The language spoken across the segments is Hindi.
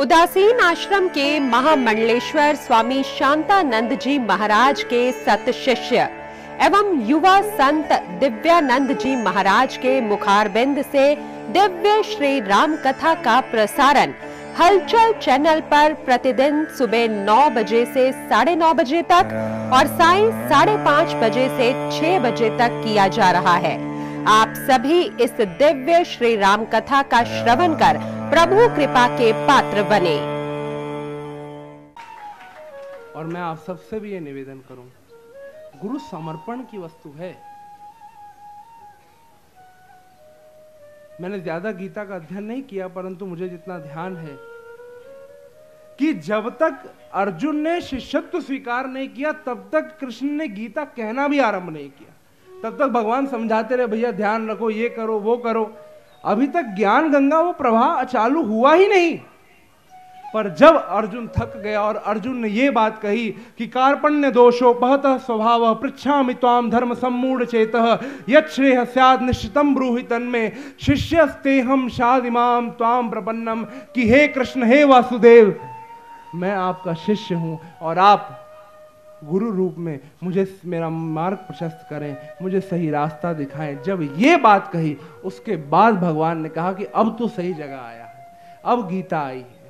उदासीन आश्रम के महामंडलेश्वर स्वामी शांतानंद जी महाराज के सत शिष्य एवं युवा संत दिव्यानंद जी महाराज के मुखारबिंद से दिव्य श्री राम कथा का प्रसारण हलचल चैनल पर प्रतिदिन सुबह नौ बजे से साढ़े नौ बजे तक और साय साढ़े पाँच बजे से छह बजे तक किया जा रहा है। आप सभी इस दिव्य श्री राम कथा का श्रवण कर प्रभु कृपा के पात्र बने। और मैं आप सबसे भी ये निवेदन करूँ, गुरु समर्पण की वस्तु है। मैंने ज़्यादा गीता का अध्ययन नहीं किया, परंतु मुझे जितना ध्यान है कि जब तक अर्जुन ने शिष्यत्व स्वीकार नहीं किया, तब तक कृष्ण ने गीता कहना भी आरंभ नहीं किया। तब तक भगवान समझाते रहे, भैया, ध्यान रखो, ये करो, वो करो। अभी तक ज्ञान गंगा वो प्रवाह चालू हुआ ही नहीं। पर जब अर्जुन थक गया और अर्जुन ने यह बात कही कि कार्पण्य दोषोपहत स्वभाव पृछा ताम धर्म सम्मूढ़ चेत यश्रेह सद निश्चितम ब्रूहि तन्मे शिष्यस्ते हम शादिमाम ताम प्रपन्नम कि हे कृष्ण, हे वासुदेव, मैं आपका शिष्य हूँ और आप गुरु रूप में मुझे मेरा मार्ग प्रशस्त करें, मुझे सही रास्ता दिखाएँ। जब ये बात कही, उसके बाद भगवान ने कहा कि अब तो सही जगह आया है। अब गीता आई है।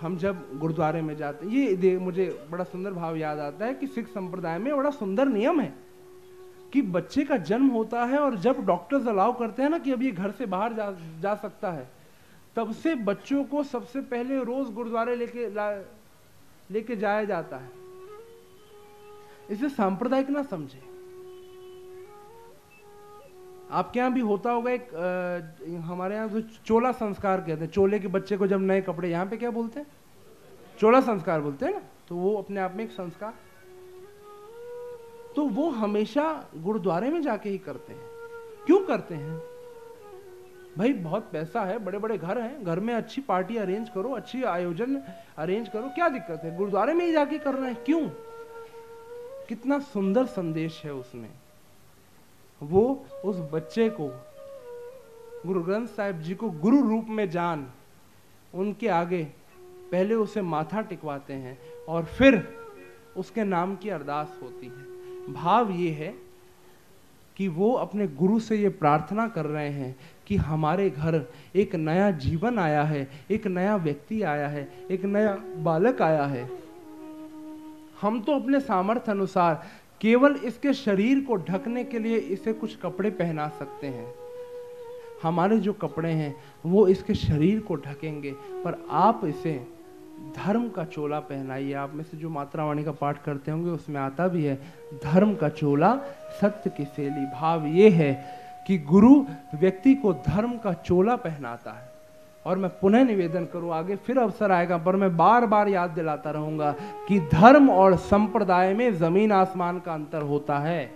हम जब गुरुद्वारे में जाते ये मुझे बड़ा सुंदर भाव याद आता है कि सिख संप्रदाय में बड़ा सुंदर नियम है कि बच्चे का जन्म होता है और जब डॉक्टर्स अलाउ करते हैं ना कि अब ये घर से बाहर जा जा सकता है तब से बच्चों को सबसे पहले रोज गुरुद्वारे लेके लेके जाया जाता है। इसे सांप्रदायिक ना समझे। आपके यहाँ भी होता होगा एक आ, हमारे यहाँ तो चोला संस्कार कहते हैं। चोले के बच्चे को जब नए कपड़े यहाँ पे क्या बोलते हैं? चोला संस्कार बोलते हैं ना? तो वो अपने आप में एक संस्कार। तो वो हमेशा गुरुद्वारे में जाके ही करते हैं। क्यों करते हैं? भाई, बहुत पैसा है बड़े बड़े घर हैं, घर में अच्छी पार्टी अरेंज करो, अच्छी आयोजन अरेंज करो। क्या दिक्कत है? गुरुद्वारे में ही जाके करना है? क्यों? कितना सुंदर संदेश है उसमें। वो उस बच्चे को, गुरु ग्रंथ साहिब जी को गुरु रूप में जान, उनके आगे पहले उसे माथा टिकवाते हैं और फिर उसके नाम की अरदास होती है। भाव ये है कि वो अपने गुरु से ये प्रार्थना कर रहे हैं कि हमारे घर एक नया जीवन आया है, एक नया व्यक्ति आया है, एक नया बालक आया है। हम तो अपने सामर्थ्य अनुसार केवल इसके शरीर को ढकने के लिए इसे कुछ कपड़े पहना सकते हैं। हमारे जो कपड़े हैं, वो इसके शरीर को ढकेंगे, पर आप इसे धर्म का चोला पहनाइए। आप में से जो मात्रा वाणी का पाठ करते होंगे, उसमें आता भी है, धर्म का चोला सत्य की शैली भाव ये है कि गुरु व्यक्ति को धर्म का चोला पहनाता है। और मैं पुनः निवेदन करूँ, आगे फिर अवसर आएगा, पर मैं बार बार याद दिलाता रहूँगा कि धर्म और संप्रदाय में ज़मीन आसमान का अंतर होता है।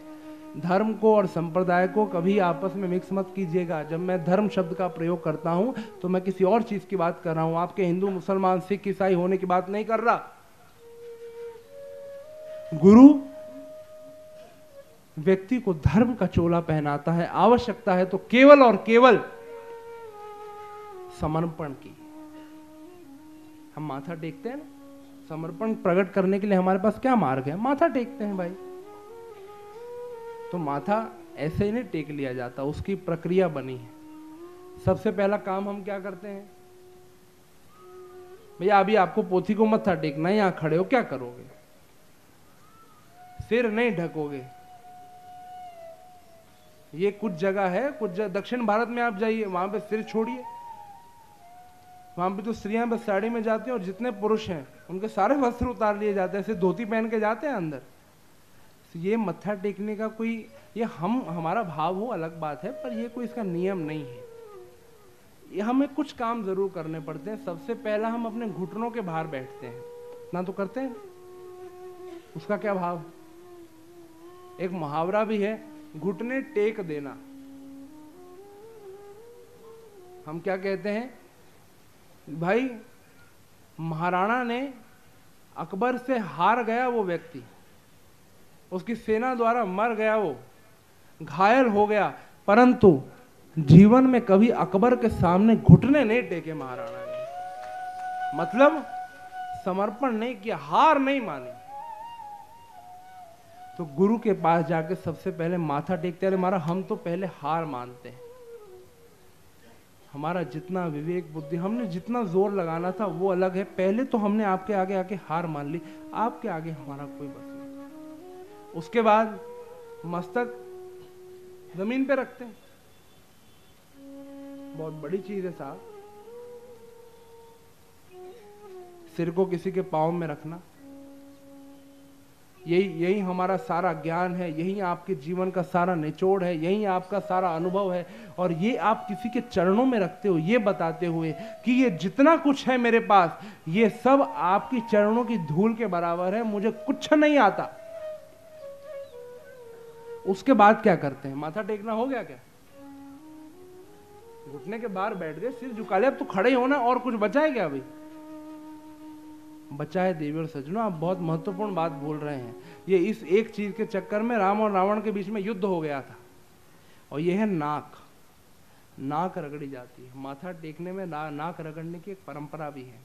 धर्म को और संप्रदाय को कभी आपस में मिक्स मत कीजिएगा। जब मैं धर्म शब्द का प्रयोग करता हूँ तो मैं किसी और चीज़ की बात कर रहा हूँ। आपके हिंदू, मुसलमान, सिख, ईसाई होने की बात नहीं कर रहा। गुरु व्यक्ति को धर्म का चोला पहनाता है, आवश्यकता है तो केवल और केवल समर्पण की। हम माथा टेकते हैं, समर्पण प्रकट करने के लिए हमारे पास क्या मार्ग है? माथा टेकते हैं भाई। तो माथा ऐसे ही नहीं टेक लिया जाता, उसकी प्रक्रिया बनी है। सबसे पहला काम हम क्या करते हैं? भैया, अभी आपको पोथी को मत्था टेकना यहाँ खड़े हो, क्या करोगे? सिर नहीं ढकोगे। ये कुछ जगह है, कुछ जगह, दक्षिण भारत में आप जाइए, वहाँ पे सिर छोड़िए। वहाँ पे तो स्त्रियाँ बस साड़ी में जाती हैं और जितने पुरुष हैं, उनके सारे वस्त्र उतार लिए जाते हैं सिर्फ़ धोती पहन के जाते हैं अंदर। तो ये मत्था टेकने का कोई, ये हम, हमारा भाव हो, अलग बात है, पर ये कोई इसका नियम नहीं है। ये हमें कुछ काम ज़रूर करने पड़ते हैं। सबसे पहला हम अपने घुटनों के बाहर बैठते हैं। ना तो करते हैं। उसका क्या भाव? एक मुहावरा भी है। घुटने टेक देना। हम क्या कहते हैं? भाई, महाराणा ने अकबर से हार गया वो व्यक्ति। उसकी सेना द्वारा मर गया वो। घायल हो गया। परंतु जीवन में कभी अकबर के सामने घुटने नहीं टेके महाराणा ने। मतलब समर्पण नहीं किया, हार नहीं मानी। तो गुरु के पास जाके सबसे पहले माथा टेकते अरे मारा हम तो पहले हार मानते हैं। हमारा जितना विवेक बुद्धि, हमने जितना ज़ोर लगाना था, वो अलग है। पहले तो हमने आपके आगे आके हार मान ली, आपके आगे हमारा कोई बस नहीं। उसके बाद मस्तक ज़मीन पे रखते हैं। बहुत बड़ी चीज़ है साहब। सिर को किसी के पाँव में रखना। यही यही हमारा सारा ज्ञान है, यही आपके जीवन का सारा निचोड़ है, यही आपका सारा अनुभव है, और ये आप किसी के चरणों में रखते हो, ये बताते हुए कि ये जितना कुछ है मेरे पास, ये सब आपके चरणों की धूल के बराबर है, मुझे कुछ नहीं आता। उसके बाद क्या करते हैं? माथा टेकना हो गया क्या? घुटने के बाहर बैठ गए, सिर झुका लिया, अब तो खड़े होना और कुछ बचा है क्या भाई बचा है देवी और सज्जनों आप बहुत महत्वपूर्ण बात बोल रहे हैं। ये इस एक चीज़ के चक्कर में राम और रावण के बीच में युद्ध हो गया था। और ये है नाक। नाक रगड़ी जाती है। माथा टेकने में ना, नाक रगड़ने की एक परंपरा भी है।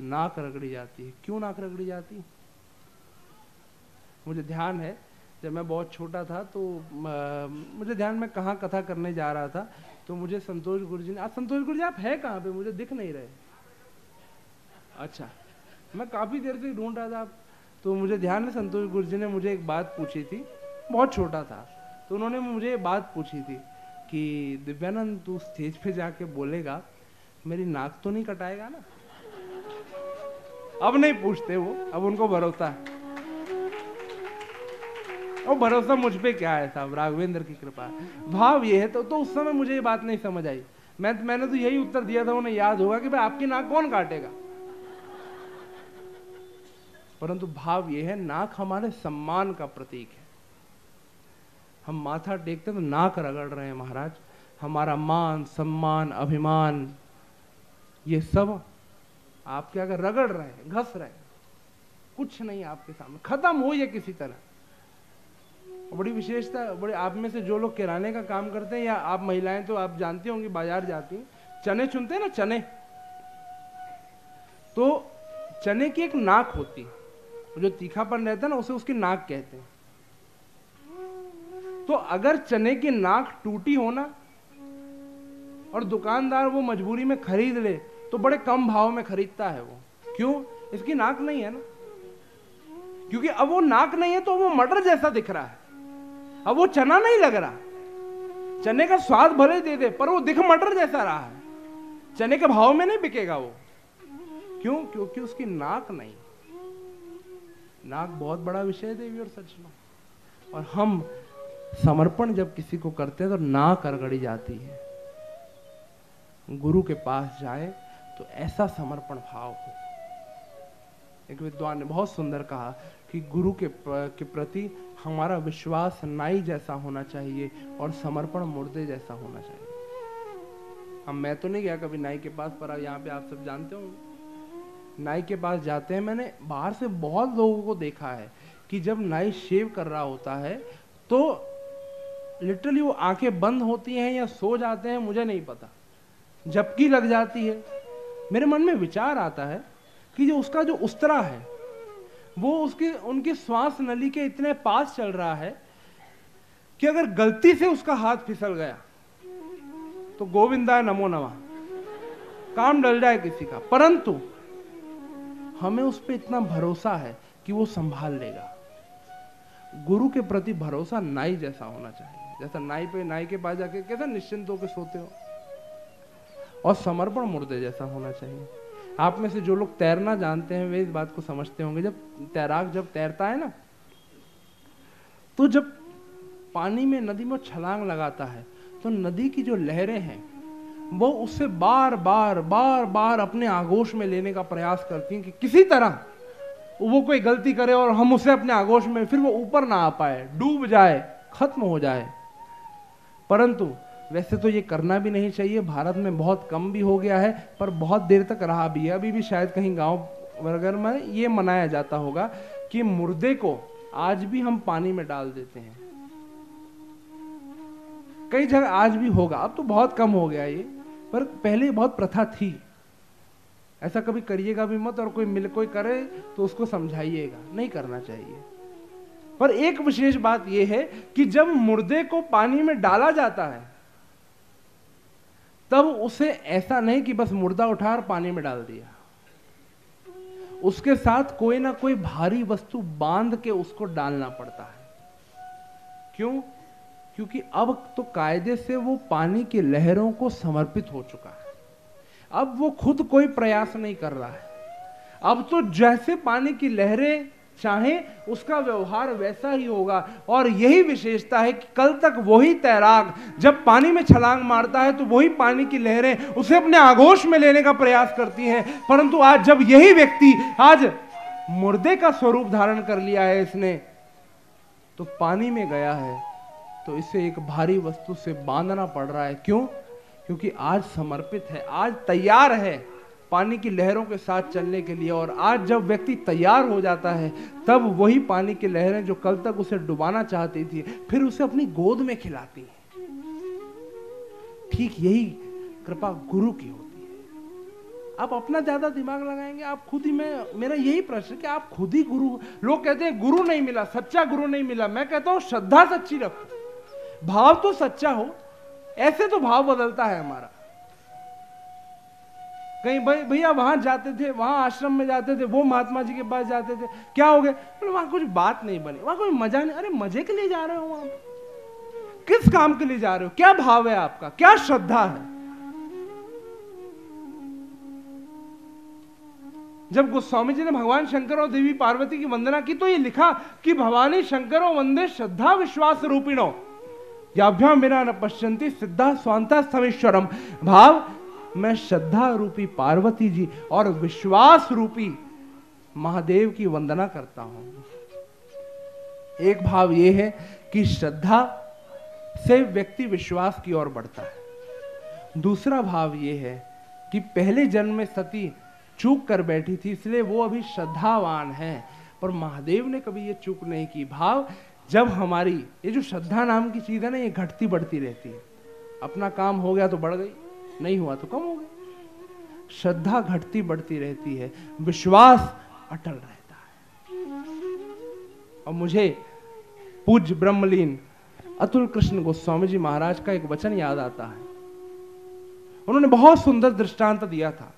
नाक रगड़ी जाती है। क्यों नाक रगड़ी जाती? मुझे ध्यान है जब मैं बहुत छोटा था तो आ, मुझे ध्यान में कहाँ कथा करने जा रहा था तो मुझे संतोष गुरु जी ने आज संतोष गुरु जी आप है कहाँ पे? मुझे दिख नहीं रहे। अच्छा मैं काफ़ी देर से ढूंढ रहा था तो मुझे ध्यान है संतोष गुरु जी ने मुझे एक बात पूछी थी। बहुत छोटा था तो उन्होंने मुझे बात पूछी थी कि दिव्यानंद तू स्टेज पे जाके बोलेगा मेरी नाक तो नहीं कटाएगा ना? अब नहीं पूछते वो अब उनको भरोसा है। और भरोसा मुझ पे क्या है साहब? राघवेंद्र की कृपा भाव ये है तो, तो उस समय मुझे ये बात नहीं समझ आई। मैं मैंने तो यही उत्तर दिया था उन्हें याद होगा कि भाई आपकी नाक कौन काटेगा? परंतु भाव यह है, नाक हमारे सम्मान का प्रतीक है। हम माथा टेकते तो नाक रगड़ रहे हैं महाराज। हमारा मान, सम्मान, अभिमान, ये सब आपके अगर रगड़ रहे हैं, घस रहे हैं। कुछ नहीं आपके सामने। खत्म हो या किसी तरह। बड़ी विशेषता, बड़े आप में से जो लोग किराने का काम करते हैं या आप महिलाएँ तो आप जानती होंगी, बाज़ार जाती हैं। चने चुनते हैं ना, चने। तो चने की एक नाक होती है। जो तीखापन रहता है ना, उसे उसकी नाक कहते हैं। तो अगर चने की नाक टूटी हो ना, और दुकानदार वो मजबूरी में खरीद ले तो बड़े कम भाव में खरीदता है वो। क्यों? इसकी नाक नहीं है ना। क्योंकि अब वो नाक नहीं है तो वो मटर जैसा दिख रहा है। अब वो चना नहीं लग रहा। चने का स्वाद भले दे दे, पर वो दिख मटर जैसा रहा है। चने के भाव में नहीं बिकेगा वो। क्यों? क्योंकि उसकी नाक नहीं। नाक बहुत बड़ा विषय है देवी और सचना। और हम समर्पण जब किसी को करते हैं तो नाक अरगड़ी जाती है। गुरु के पास जाए तो ऐसा समर्पण भाव हो। एक विद्वान ने बहुत सुंदर कहा कि गुरु के के प्रति हमारा विश्वास नाई जैसा होना चाहिए और समर्पण मुर्दे जैसा होना चाहिए। हम, मैं तो नहीं गया कभी नाई के पास, पर यहाँ पे आप सब जानते हो नाई के पास जाते हैं, मैंने बाहर से बहुत लोगों को देखा है कि जब नाई शेव कर रहा होता है तो लिटरली वो आँखें बंद होती हैं या सो जाते हैं, मुझे नहीं पता। झपकी लग जाती है। मेरे मन में विचार आता है कि जो उसका जो उस्तरा है, वो उसके, उनकी श्वास नली के इतने पास चल रहा है कि अगर गलती से उसका हाथ फिसल गया तो गोविंदा नमो नमा। काम डल जाए किसी का। परंतु हमें उस पर इतना भरोसा है कि वो संभाल लेगा। गुरु के प्रति भरोसा नाई जैसा होना चाहिए। जैसा नाई पे, नाई के पास जाके कैसा निश्चिंत होकर सोते हो? और समर्पण मुर्दे जैसा होना चाहिए। आप में से जो लोग तैरना जानते हैं, वे इस बात को समझते होंगे, जब तैराक जब तैरता है ना तो जब पानी में नदी में छलांग लगाता है तो नदी की जो लहरें हैं वो उससे बार बार बार बार अपने आगोश में लेने का प्रयास करती हैं कि किसी तरह वो कोई गलती करे और हम उसे अपने आगोश में फिर वो ऊपर ना आ पाए, डूब जाए, खत्म हो जाए। परंतु वैसे तो ये करना भी नहीं चाहिए, भारत में बहुत कम भी हो गया है, पर बहुत देर तक रहा भी है। अभी भी शायद कहीं गाँव वगैरह में ये मनाया जाता होगा कि मुर्दे को आज भी हम पानी में डाल देते हैं। कई जगह आज भी होगा, अब तो बहुत कम हो गया ये। पर पहले बहुत प्रथा थी। ऐसा कभी करिएगा भी मत और कोई मिल कोई करे तो उसको समझाइएगा। नहीं करना चाहिए। पर एक विशेष बात यह है कि जब मुर्दे को पानी में डाला जाता है, तब उसे ऐसा नहीं कि बस मुर्दा उठा और पानी में डाल दिया। उसके साथ कोई ना कोई भारी वस्तु बाँध के उसको डालना पड़ता है। क्यों? क्योंकि अब तो कायदे से वो पानी की लहरों को समर्पित हो चुका है। अब वो खुद कोई प्रयास नहीं कर रहा है। अब तो जैसे पानी की लहरें चाहे, उसका व्यवहार वैसा ही होगा। और यही विशेषता है कि कल तक वही तैराक, जब पानी में छलांग मारता है तो वही पानी की लहरें उसे अपने आगोश में लेने का प्रयास करती हैं। परंतु आज जब यही व्यक्ति, आज मुर्दे का स्वरूप धारण कर लिया है इसने तो पानी में गया है। तो इसे एक भारी वस्तु से बांधना पड़ रहा है। क्यों? क्योंकि आज समर्पित है, आज तैयार है पानी की लहरों के साथ चलने के लिए। और आज जब व्यक्ति तैयार हो जाता है, तब वही पानी की लहरें जो कल तक उसे डुबाना चाहती थी, फिर उसे अपनी गोद में खिलाती है। ठीक यही कृपा गुरु की होती है। आप अपना ज़्यादा दिमाग लगाएँगे, आप खुद ही में, मेरा यही प्रश्न कि आप खुद ही गुरु, लोग कहते हैं, गुरु नहीं मिला, सच्चा गुरु नहीं मिला। मैं कहता हूँ, श्रद्धा सच्ची रखो। भाव तो सच्चा हो, ऐसे तो भाव बदलता है हमारा। कहीं भाई, भैया वहाँ जाते थे, वहाँ आश्रम में जाते थे, वो महात्मा जी के पास जाते थे, क्या हो गए वहाँ कुछ बात नहीं बनी, वहाँ कोई मज़ा नहीं, अरे मज़े के लिए जा रहे हो वहाँ किस काम के लिए जा रहे हो? क्या भाव है आपका? क्या श्रद्धा है? जब गोस्वामी जी ने भगवान शंकर और देवी पार्वती की वंदना की तो ये लिखा कि भवानी शंकर वंदे श्रद्धा विश्वास रूपिणो। याभ्याम बिना न पश्चंती सिद्धा स्वांता समेश्वरम। भाव, मैं श्रद्धा रूपी पार्वती जी और विश्वास रूपी महादेव की वंदना करता हूँ। एक भाव यह है कि श्रद्धा से व्यक्ति विश्वास की ओर बढ़ता है। दूसरा भाव यह है कि पहले जन्म में सती चूक कर बैठी थी, इसलिए वो अभी श्रद्धावान है। पर महादेव ने कभी ये चूक नहीं की। भाव जब हमारी, ये जो श्रद्धा नाम की चीज़ है ना, ये घटती बढ़ती रहती है। अपना काम हो गया तो बढ़ गई, नहीं हुआ तो कम हो गई। श्रद्धा घटती बढ़ती रहती है, विश्वास अटल रहता है। और मुझे पूज्य ब्रह्मलीन अतुल कृष्ण गोस्वामी जी महाराज का एक वचन याद आता है। उन्होंने बहुत सुंदर दृष्टांत दिया था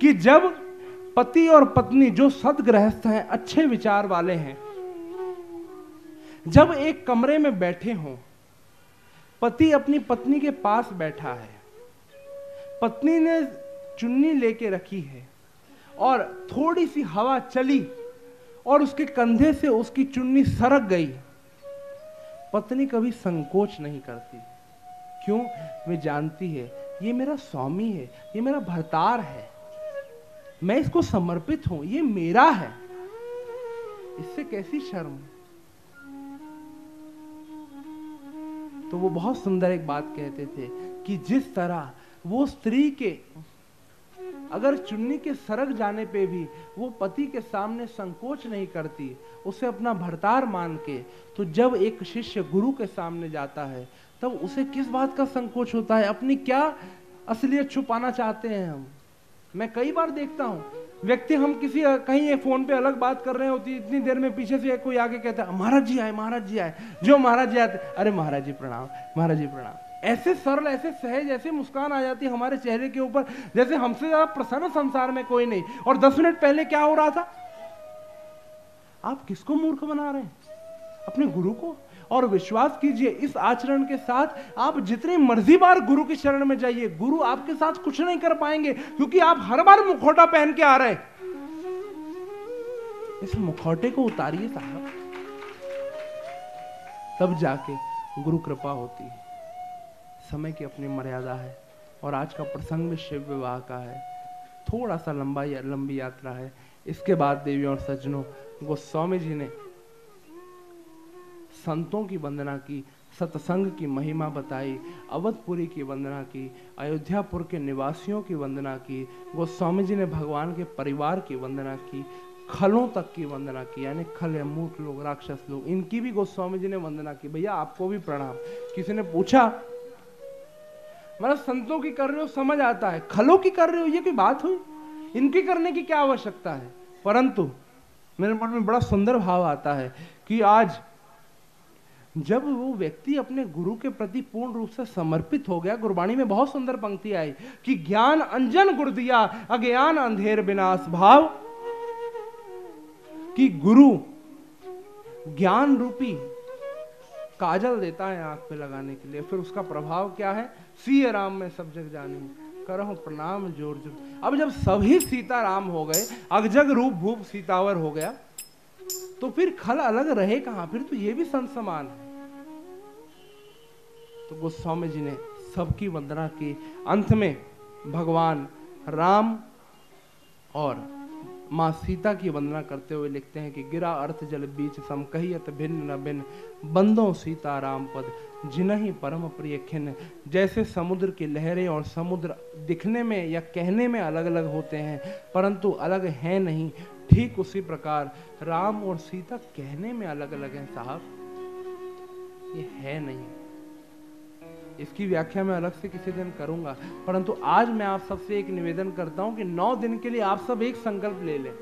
कि जब पति और पत्नी जो सदग्रहस्थ हैं, अच्छे विचार वाले हैं जब एक कमरे में बैठे हों, पति अपनी पत्नी के पास बैठा है। पत्नी ने चुन्नी लेके रखी है और थोड़ी सी हवा चली और उसके कंधे से उसकी चुन्नी सरक गई। पत्नी कभी संकोच नहीं करती। क्यों? वे जानती है, ये मेरा स्वामी है, ये मेरा भरतार है। मैं इसको समर्पित हूँ, ये मेरा है। इससे कैसी शर्म? तो वो बहुत सुंदर एक बात कहते थे कि जिस तरह वो स्त्री के, अगर चुन्नी के सरक जाने पे भी वो पति के सामने संकोच नहीं करती, उसे अपना भरतार मान के तो जब एक शिष्य गुरु के सामने जाता है, तब उसे किस बात का संकोच होता है? अपनी क्या असलियत छुपाना चाहते हैं हम? मैं कई बार देखता हूँ व्यक्ति हम किसी कहीं फ़ोन पे अलग बात कर रहे होती, इतनी देर में पीछे से कोई आगे कहता है, महाराज जी आए, महाराज जी आए। जो महाराज जी आते, अरे महाराज जी प्रणाम, महाराज जी प्रणाम। ऐसे सरल, ऐसे सहज, ऐसे मुस्कान आ जाती है हमारे चेहरे के ऊपर, जैसे हमसे ज़्यादा प्रसन्न संसार में कोई नहीं। और दस मिनट पहले क्या हो रहा था? आप किसको मूर्ख बना रहे हैं? अपने गुरु को? और विश्वास कीजिए इस आचरण के साथ आप जितनी मर्ज़ी बार गुरु की शरण में जाइए। गुरु आपके साथ कुछ नहीं कर पाएँगे, क्योंकि आप हर बार मुखौटा पहन के आ रहे इस मुखौटे को उतारिए साहब। तब जाके गुरु कृपा होती है। समय की अपनी मर्यादा है और आज का प्रसंग भी शिव विवाह का है। थोड़ा सा लंबा या लंबी यात्रा है। इसके बाद देवियों और सज्जनों, गोस्वामी जी ने संतों की वंदना की, सत्संग की महिमा बताई, अवधपुरी की वंदना की, अयोध्यापुर के निवासियों की वंदना की, गोस्वामी जी ने भगवान के परिवार की वंदना की, खलों तक की वंदना की, यानी खल या मूठ लोग, राक्षस लोग, इनकी भी गोस्वामी जी ने वंदना की। भैया, आपको भी प्रणाम। किसी ने पूछा मतलब संतों की कर रहे हो, समझ आता है। खलों की कर रहे हो, ये कोई बात हुई? इनकी करने की क्या आवश्यकता है? परंतु, मेरे मन में बड़ा सुंदर भाव आता है कि आज जब वो व्यक्ति अपने गुरु के प्रति पूर्ण रूप से समर्पित हो गया, गुरबाणी में बहुत सुंदर पंक्ति आई कि ज्ञान अंजन गुरु दिया, अज्ञान अंधेर विनाश भाव। कि गुरु ज्ञान रूपी काजल देता है आँख पे लगाने के लिए। फिर उसका प्रभाव क्या है? सी राम में सब जग जाने। करो प्रणाम ज़ोर ज़ोर। अब जब सभी सीता राम हो गए, अगजग रूप भूप सीतावर हो गया तो फिर खल अलग रहे कहाँ? फिर तो ये भी संत समान है। तो गोस्वामी जी ने सबकी वंदना की। अंत में भगवान राम और माँ सीता की वंदना करते हुए लिखते हैं कि गिरा अर्थ जल बीच सम कहियत भिन्न न भिन्न, बंदो सीता राम पद, जिन्ह परम प्रिय खिन्न। जैसे समुद्र की लहरें और समुद्र दिखने में या कहने में अलग अलग होते हैं, परंतु अलग हैं नहीं, ठीक उसी प्रकार राम और सीता कहने में अलग अलग हैं, साहब। ये है नहीं। इसकी व्याख्या मैं अलग से किसी दिन करूँगा। परंतु आज मैं आप सबसे एक निवेदन करता हूँ कि नौ दिन के लिए आप सब एक संकल्प ले लें।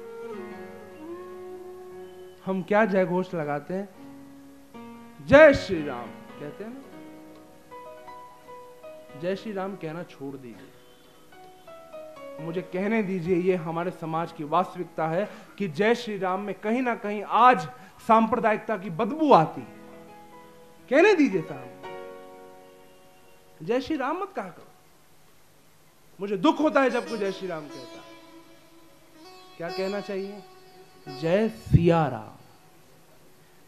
हम क्या जय घोष लगाते हैं? जय श्री राम कहते हैं ना? जय श्री राम कहना छोड़ दीजिए। मुझे कहने दीजिए, ये हमारे समाज की वास्तविकता है कि जय श्री राम में कहीं ना कहीं आज सांप्रदायिकता की बदबू आती कहने दीजिए साहब। जय श्री राम मत कहा करो। मुझे दुख होता है जब कोई जय श्री राम कहता क्या कहना चाहिए? जय सिया राम।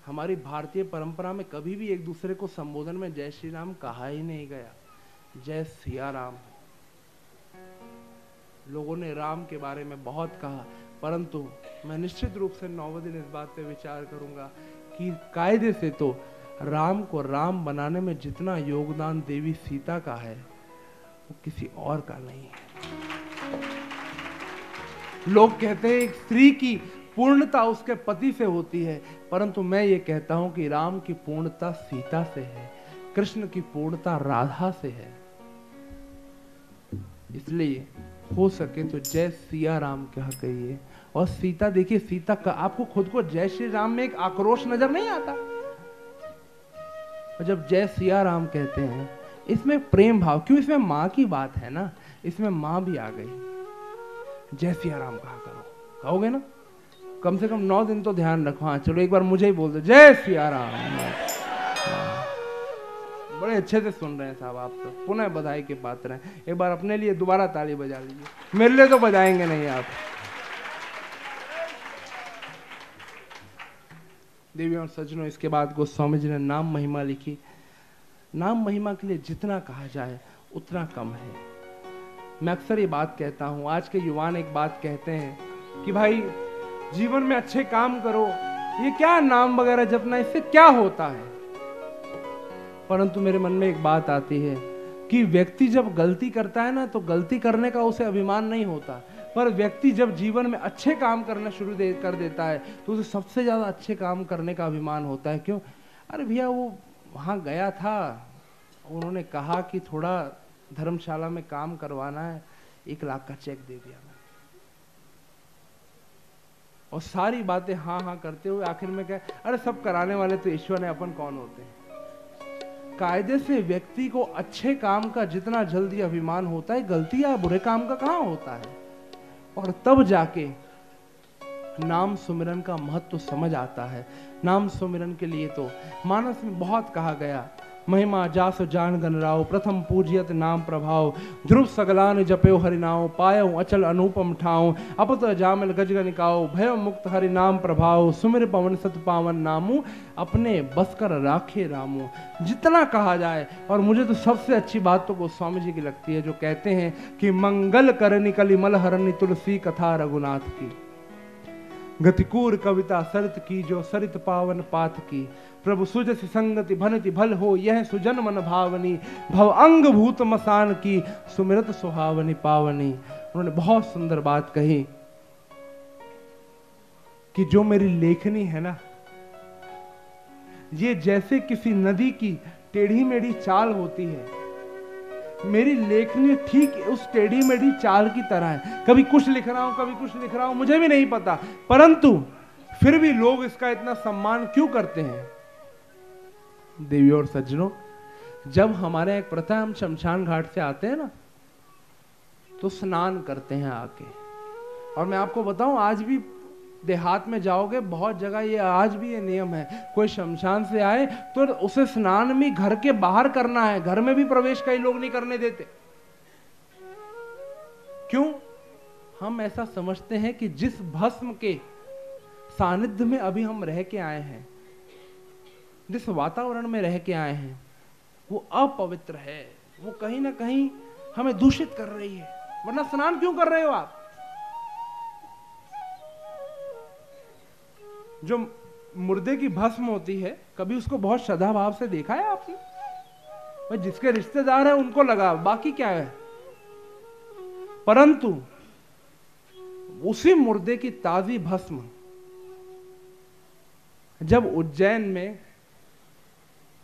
हमारी भारतीय परंपरा में कभी भी एक दूसरे को संबोधन में जय श्री राम कहा ही नहीं गया। जय सिया राम। लोगों ने राम के बारे में बहुत कहा, परंतु मैं निश्चित रूप से नौवे दिन इस बात पे विचार करूँगा कि कायदे से तो राम को राम बनाने में जितना योगदान देवी सीता का है, वो किसी और का नहीं है। लोग कहते हैं स्त्री की पूर्णता उसके पति से होती है, परंतु मैं ये कहता हूँ कि राम की पूर्णता सीता से है, कृष्ण की पूर्णता राधा से है। इसलिए हो सके तो जय सिया राम कह कहिए। और सीता, देखिए, सीता का आपको खुद को जय श्री राम में एक आक्रोश नज़र नहीं आता। और जब जय सिया राम कहते हैं, इसमें प्रेम भाव, क्यों इसमें माँ की बात है ना? इसमें माँ भी आ गई। जय सिया राम कहा करो? कहोगे ना? कम से कम नौ दिन तो ध्यान रखो। हाँ चलो एक बार मुझे ही बोल दो। जय सिया राम बड़े अच्छे से सुन रहे हैं साहब आप सब पुनः बधाई के पात्र हैं। एक बार अपने लिए दोबारा ताली बजा लीजिए मेरे लिए तो बजाएँगे नहीं आप। देवी और सज्जनों, इसके बाद गोस्वामी जी ने नाम महिमा लिखी। नाम महिमा के लिए जितना कहा जाए, उतना कम है। मैं अक्सर ये बात कहता हूँ, आज के युवान एक बात कहते हैं कि भाई, जीवन में अच्छे काम करो, ये क्या नाम वगैरह जपना, इससे क्या होता है? परंतु मेरे मन में एक बात आती है कि व्यक्ति जब गलती करता है ना तो गलती करने का उसे अभिमान नहीं होता। पर व्यक्ति जब जीवन में अच्छे काम करना शुरू दे, कर देता है तो उसे सबसे ज़्यादा अच्छे काम करने का अभिमान होता है। क्यों? अरे भैया, वो वहाँ गया था। उन्होंने कहा कि थोड़ा धर्मशाला में काम करवाना है, एक लाख का चेक दे दिया मैं और सारी बातें हाँ हाँ करते हुए आखिर में क्या अरे सब कराने वाले तो ईश्वर है, अपन कौन होते हैं? कायदे से व्यक्ति को अच्छे काम का जितना जल्दी अभिमान होता है, गलती या बुरे काम का कहाँ होता है? और तब जाके नाम सुमिरन का महत्व तो समझ आता है। नाम सुमिरन के लिए तो मानस में बहुत कहा गया महिमा, जास, जान गणराव प्रथम पूजियत, नाम, प्रभाव। ध्रुव, सगलान जपयो हरिनाव, पायो, अचल, अनुपम, ठाव। अपत, जामिल, गज गनिकाओ भयो, मुक्त, हरि, नाम, प्रभाव। सुमिर, पवन, सत, पावन, नामू। अपने बस कर राखे रामू। जितना कहा जाए, और मुझे तो सबसे अच्छी बात तो गोस्वामी जी की लगती है, जो कहते हैं कि, मंगल कर निकली मल हरणी तुलसी कथा रघुनाथ की। गतिकूर कविता सरित की, जो सरित पावन पाथ की। प्रभु सुजस संगति भनति भल हो, यह सुजन मन भावनी। भव अंग भूत मसान की, सुमिरत सुहावनी पावनी। उन्होंने बहुत सुंदर बात कही कि जो मेरी लेखनी है ना, ये जैसे किसी नदी की टेढ़ी मेढ़ी चाल होती है मेरी लेखनी ठीक उस टेढ़ी मेढ़ी चाल की तरह है। कभी कुछ लिख रहा हूँ, कभी कुछ लिख रहा हूँ, मुझे भी नहीं पता। परंतु फिर भी लोग इसका इतना सम्मान क्यों करते हैं? देवी और सज्जनों, जब हमारे एक प्रथा हम शमशान घाट से आते हैं ना तो स्नान करते हैं आके। और मैं आपको बताऊँ, आज भी देहात में जाओगे, बहुत जगह ये आज भी ये नियम है। कोई शमशान से आए तो उसे स्नान भी घर के बाहर करना है। घर में भी प्रवेश कई लोग नहीं करने देते। क्यों? हम ऐसा समझते हैं कि जिस भस्म के सानिध्य में अभी हम रह के आए हैं, जिस वातावरण में रह के आए हैं, वो अपवित्र है। वो कहीं ना कहीं हमें दूषित कर रही है। वरना स्नान क्यों कर रहे हो आप? जो मुर्दे की भस्म होती है, कभी उसको बहुत श्रद्धा भाव से देखा है आपने? भाई, जिसके रिश्तेदार है, उनको लगा, बाकी क्या है? परंतु, उसी मुर्दे की ताजी भस्म, जब उज्जैन में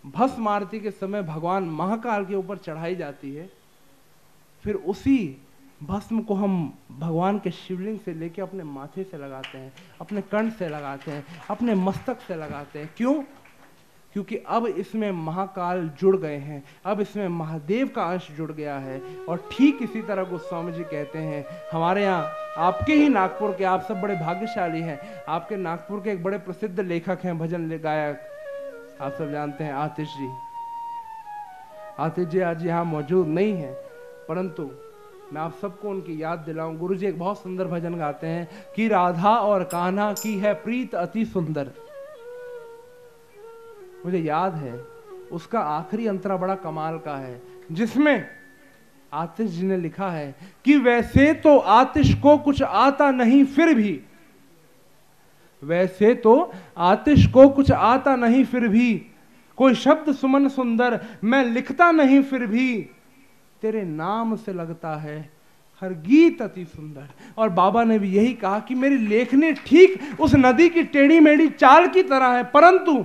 भस्म आरती के समय भगवान महाकाल के ऊपर चढ़ाई जाती है, फिर उसी भस्म को हम भगवान के शिवलिंग से लेके अपने माथे से लगाते हैं, अपने कंठ से लगाते हैं, अपने मस्तक से लगाते हैं। क्यों? क्योंकि अब इसमें महाकाल जुड़ गए हैं, अब इसमें महादेव का अंश जुड़ गया है। और ठीक इसी तरह गोस्वामी जी कहते हैं, हमारे यहाँ आपके ही नागपुर के आप सब बड़े भाग्यशाली हैं। आपके नागपुर के एक बड़े प्रसिद्ध लेखक हैं, भजन गायक। आप सब जानते हैं आतिश जी। आतिश जी आज यहाँ मौजूद नहीं है, परंतु मैं आप सबको उनकी याद दिलाऊं। गुरु जी एक बहुत सुंदर भजन गाते हैं कि राधा और कान्हा की है प्रीत अति सुंदर। मुझे याद है, उसका आखिरी अंतरा बड़ा कमाल का है, जिसमें आतिश जी ने लिखा है कि वैसे तो आतिश को कुछ आता नहीं, फिर भी। वैसे तो आतिश को कुछ आता नहीं, फिर भी। कोई शब्द सुमन सुंदर मैं लिखता नहीं, फिर भी। तेरे नाम से लगता है, हर गीत अति सुंदर। और बाबा ने भी यही कहा कि मेरी लेखनी ठीक उस नदी की टेढ़ी मेढ़ी चाल की तरह है, परंतु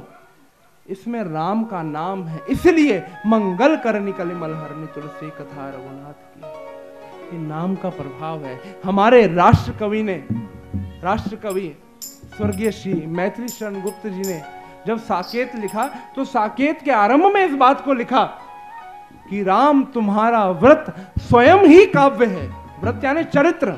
इसमें राम का नाम है, इसलिए मंगल कर निकले मलहरनी तुलसी कथा रघुनाथ की। ये नाम का प्रभाव है। हमारे राष्ट्र कवि ने राष्ट्र कवि स्वर्गीय श्री मैथिली शरण गुप्त जी ने जब साकेत लिखा तो साकेत के आरंभ में इस बात को लिखा कि राम तुम्हारा व्रत स्वयं ही काव्य है। व्रत यानी चरित्र।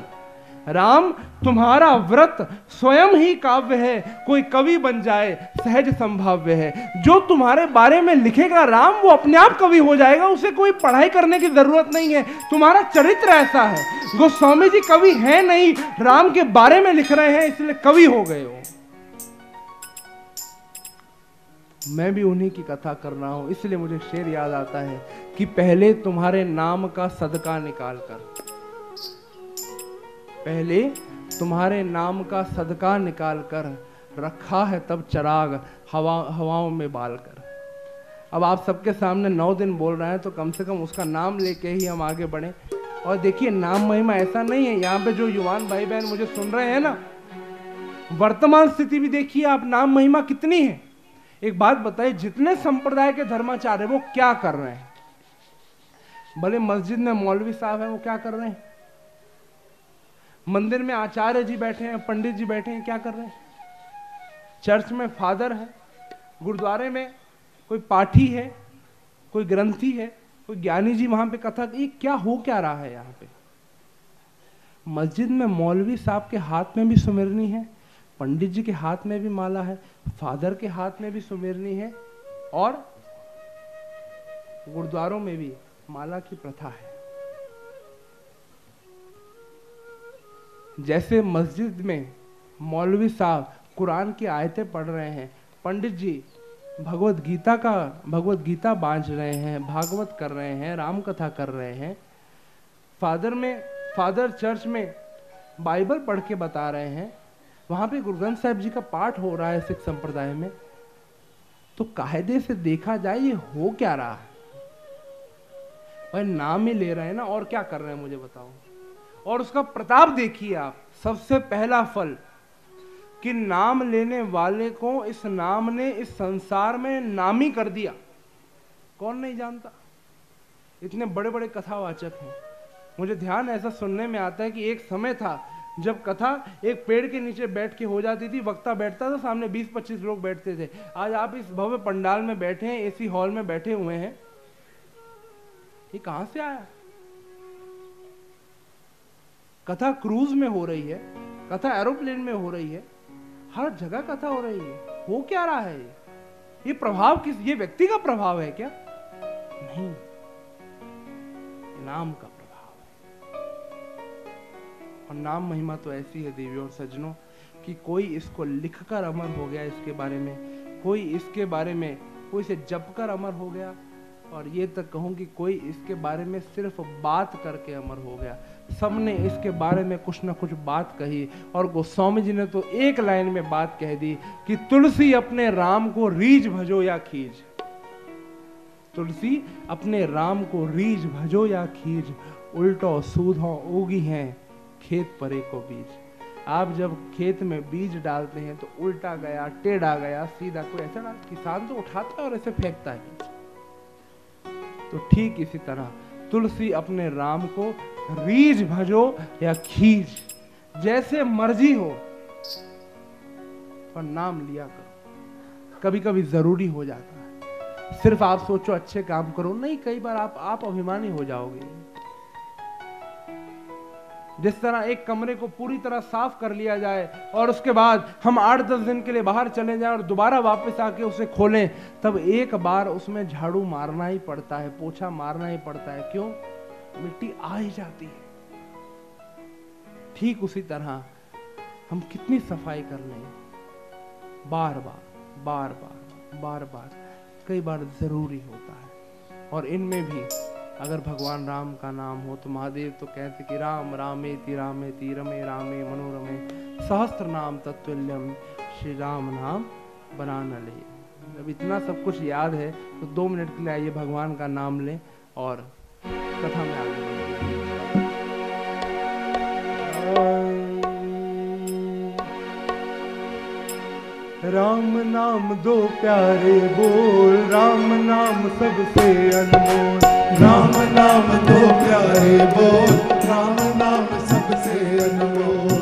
राम तुम्हारा व्रत स्वयं ही काव्य है। कोई कवि बन जाए, सहज संभाव्य है। जो तुम्हारे बारे में लिखेगा राम, वो अपने आप कवि हो जाएगा। उसे कोई पढ़ाई करने की ज़रूरत नहीं है। तुम्हारा चरित्र ऐसा है। गोस्वामी जी कवि है नहीं, राम के बारे में लिख रहे हैं, इसलिए कवि हो गए हो। मैं भी उन्हीं की कथा कर रहा हूँ, इसलिए मुझे शेर याद आता है कि पहले तुम्हारे नाम का सदका निकाल कर पहले तुम्हारे नाम का सदका निकाल कर रखा है तब चराग हवा, हवाओं में बाल कर अब आप सबके सामने नौ दिन बोल रहे हैं तो कम से कम उसका नाम लेके ही हम आगे बढ़े। और देखिए, नाम महिमा ऐसा नहीं है, यहाँ पे जो युवान भाई बहन मुझे सुन रहे हैं ना, वर्तमान स्थिति भी देखिए आप, नाम महिमा कितनी है। एक बात बताइए जितने संप्रदाय के धर्माचार्य वो क्या कर रहे हैं? भले मस्जिद में मौलवी साहब है, वो क्या कर रहे हैं? मंदिर में आचार्य जी बैठे हैं, पंडित जी बैठे हैं, क्या कर रहे हैं? चर्च में फादर है, गुरुद्वारे में कोई पाठी है, कोई ग्रंथी है, कोई ज्ञानी जी वहाँ पे कथा, ये क्या हो क्या रहा है यहाँ पे? मस्जिद में मौलवी साहब के हाथ में भी सुमिरनी है पंडित जी के हाथ में भी माला है, फादर के हाथ में भी सुमेरनी है और गुरुद्वारों में भी माला की प्रथा है। जैसे मस्जिद में मौलवी साहब कुरान की आयतें पढ़ रहे हैं, पंडित जी भगवत गीता का, भगवत गीता बांझ रहे हैं, भागवत कर रहे हैं राम कथा कर रहे हैं। फादर में, फादर चर्च में बाइबल पढ़ के बता रहे हैं वहाँ पे गुरु ग्रंथ साहिब जी का पाठ हो रहा है सिख संप्रदाय में तो कायदे से देखा जाए ये हो क्या रहा है? भाई नाम ही ले रहे हैं ना, और क्या कर रहे हैं मुझे बताओ। और उसका प्रताप देखिए आप, सबसे पहला फल, कि नाम लेने वाले को इस नाम ने इस संसार में नामी कर दिया। कौन नहीं जानता? इतने बड़े बड़े कथावाचक हैं। मुझे ध्यान ऐसा सुनने में आता है कि एक समय था जब कथा एक पेड़ के नीचे बैठ के हो जाती थी, वक्ता बैठता था, सामने 20-25 लोग बैठते थे। आज आप इस भव्य पंडाल में बैठे हैं, एसी हॉल में बैठे हुए हैं। ये कहाँ से आया? कथा क्रूज में हो रही है, कथा एरोप्लेन में हो रही है, हर जगह कथा हो रही है। हो क्या रहा है ये? ये प्रभाव किस, ये व्यक्ति का प्रभाव है क्या? नहीं। नाम का। और नाम महिमा तो ऐसी है देवी और सज्जनों, कि कोई इसको लिखकर अमर हो गया इसके बारे में, कोई इसके बारे में, कोई इसे जप कर अमर हो गया। और ये तक कहूँ कि कोई इसके बारे में सिर्फ़ बात करके अमर हो गया। सबने इसके बारे में कुछ ना कुछ बात कही, और गोस्वामी जी ने तो एक लाइन में बात कह दी कि तुलसी अपने राम को रीझ भजो या खीज। तुलसी अपने राम को रीझ भजो या खीज, उल्टो सूधो उगी हैं। खेत परे को बीज। आप जब खेत में बीज डालते हैं तो उल्टा गया, टेढ़ा गया, सीधा कोई ऐसा ना, किसान तो उठाता है और ऐसे फेंकता है तो ठीक इसी तरह, तुलसी अपने राम को रीझ भजो या खींच जैसे मर्ज़ी हो, पर नाम लिया करो। कभी कभी ज़रूरी हो जाता है। सिर्फ़ आप सोचो, अच्छे काम करो। नहीं, कई बार आप आप अभिमानी हो जाओगे। जिस तरह एक कमरे को पूरी तरह साफ़ कर लिया जाए और उसके बाद हम आठ दस दिन के लिए बाहर चले जाएँ और दोबारा वापस आके उसे खोलें, तब एक बार उसमें झाड़ू मारना ही पड़ता है, पोछा मारना ही पड़ता है। क्यों? मिट्टी आ ही जाती है। ठीक उसी तरह हम कितनी सफ़ाई कर लें। बार बार बार बार बार बार कई बार ज़रूरी होता है। और इनमें भी अगर भगवान राम का नाम हो तो महादेव तो कहते कि राम रामे ती रामे ती रमे रामे मनोरमे, सहस्त्र नाम तत्वल्यम श्री राम नाम बना न ले जब इतना सब कुछ याद है तो दो मिनट के लिए आइए, भगवान का नाम लें और कथा में आगे राम नाम दो प्यारे बोल, राम नाम सबसे अनमोल। राम नाम दो प्यारे बोल राम नाम सबसे अनमोल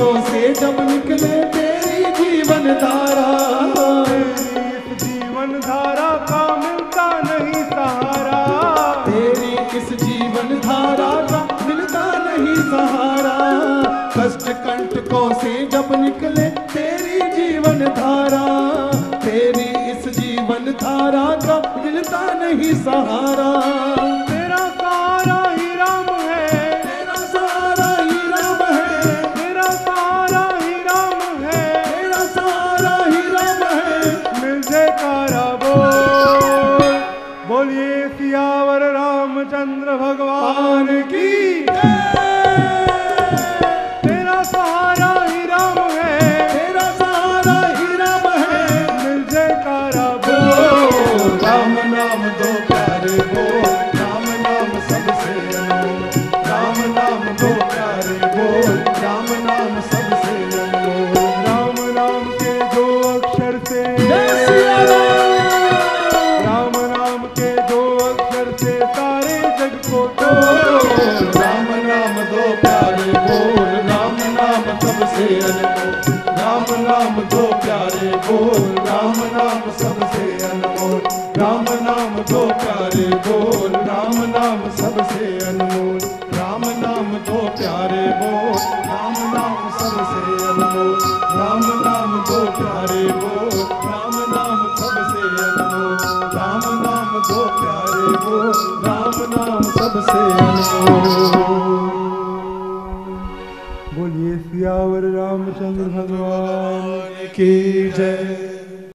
आँसू से जब निकले तेरी जीवन धारा। जीवन धारा का मिलता नहीं सहारा। तेरी इस जीवन धारा का मिलता नहीं सहारा। कष्ट कंटकों से जब निकले तेरी जीवन धारा। तेरी इस जीवन धारा का मिलता नहीं सहारा।